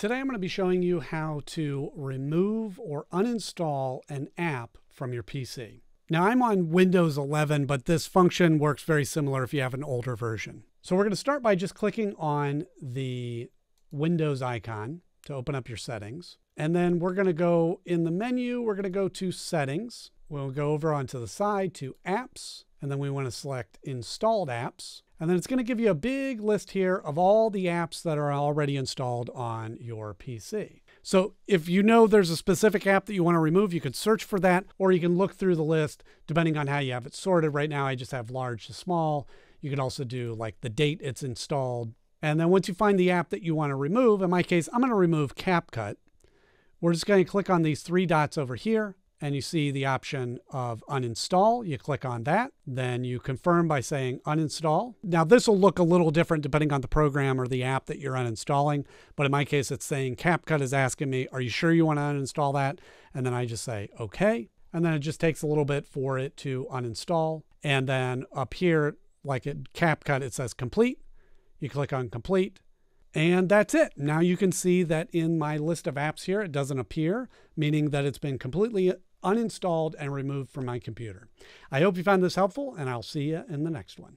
Today I'm going to be showing you how to remove or uninstall an app from your PC. Now I'm on Windows 11, but this function works very similar if you have an older version. So we're going to start by just clicking on the Windows icon to open up your settings. And then we're going to go in the menu, we're going to go to settings. We'll go over onto the side to apps, and then we want to select installed apps. And then it's going to give you a big list here of all the apps that are already installed on your PC. So if you know there's a specific app that you want to remove, you can search for that, or you can look through the list depending on how you have it sorted. Right now, I just have large to small. You can also do like the date it's installed. And then once you find the app that you want to remove, in my case, I'm going to remove CapCut. We're just going to click on these three dots over here and you see the option of uninstall. You click on that, then you confirm by saying uninstall. Now, this will look a little different depending on the program or the app that you're uninstalling, but in my case, it's saying CapCut is asking me, Are you sure you want to uninstall that? And then I just say, Okay. And then it just takes a little bit for it to uninstall. And then up here, like at CapCut, it says complete. You click on complete. And that's it. Now you can see that in my list of apps here, it doesn't appear, meaning that it's been completely uninstalled and removed from my computer. I hope you found this helpful, and I'll see you in the next one.